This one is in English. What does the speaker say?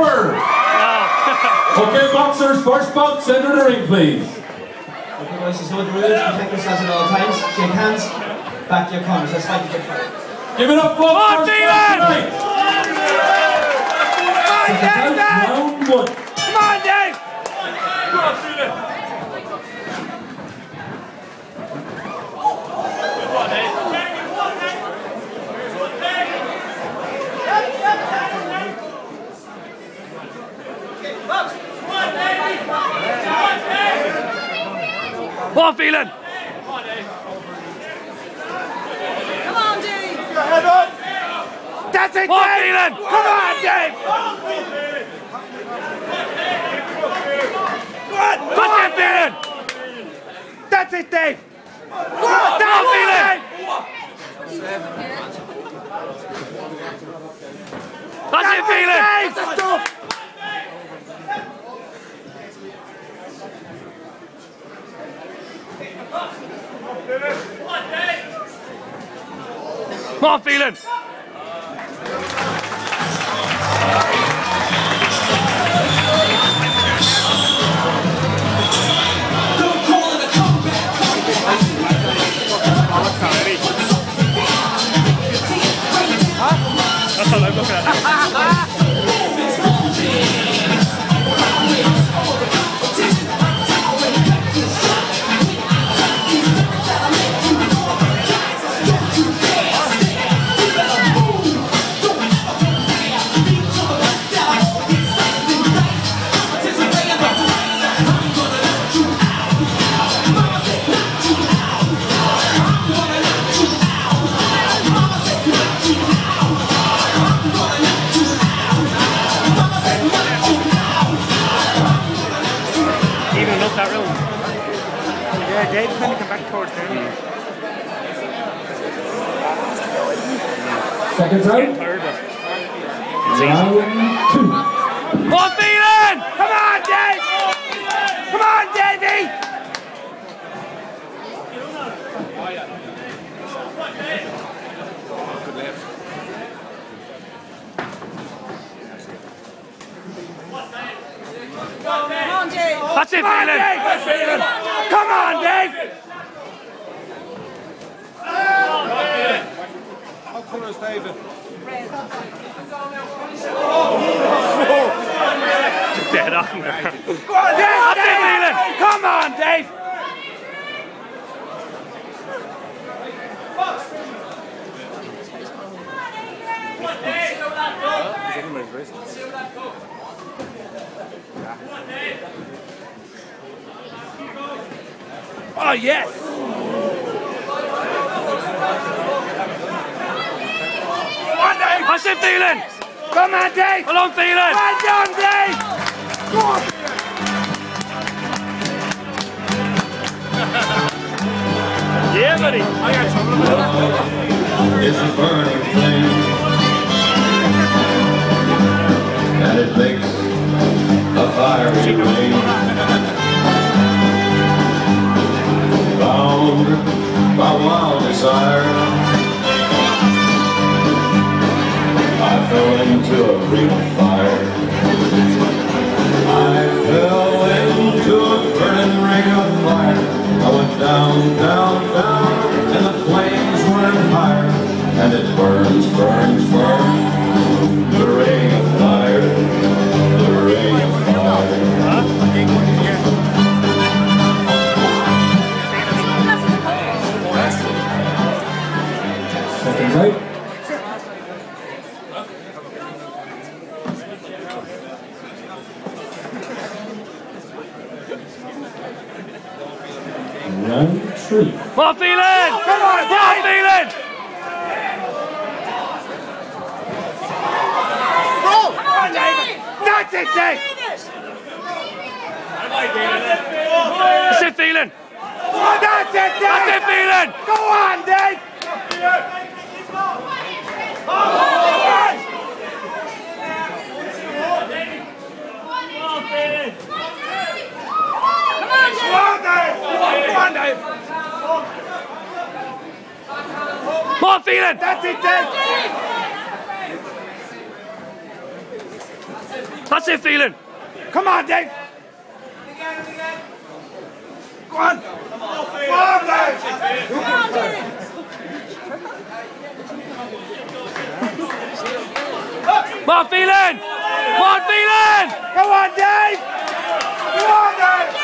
Harper. okay, boxers, first bout, center the ring, please. Okay, guys, just know the rules. Protect yourselves at all times. Shake hands. Back to your corners. Let's fight to get fight. Give it up, folks. on, First Dylan! bout tonight. Come on, Second Dave! out, round one. Come on, Dave! What feeling? Come on, Dave. Come on, Dave! That's it, what Dave! feeling? Come on, Dave! What's that feeling? That's it, Dave! What feeling? That's it, Phelan! That's the stuff! Come on, Phelan! That room. Yeah, Dave's going to come back towards the end. Hmm. Seconds out, Tired of round two. More feeling! Come on, Dave! Come on, Davey! Come on, Dave. That's it, Phelan! Come on, Dave! Dead on there. Yes, That's it, Phelan! Come on, Dave! Yes! Come on, Dave! How's it feeling? Come on, Dave! How long feeling? Well done, Dave! Go on! yeah, buddy. I got trouble with that. It's a burning flame by wild desire. I fell into a of fire. I fell into a burning ring of fire. I went down, down, down And the flames went higher. And it burns, burns, burns Seconds out. Round three. More feeling! Come on, More feeling! Roll! Come on, David! That's it, Dave! That's it, Phelan! That's it, Dave! That's it, Phelan! Go on, Dave! Come on, Dave. Go on, Dave! Go on, Dave! More feeling! That's it, Dave! That's it, Phelan. Come on, Dave. Go on. Come on, Dave. Come on, Dave. Come on, Phelan. Come on, Phelan. Come on, Dave. Come on, Dave.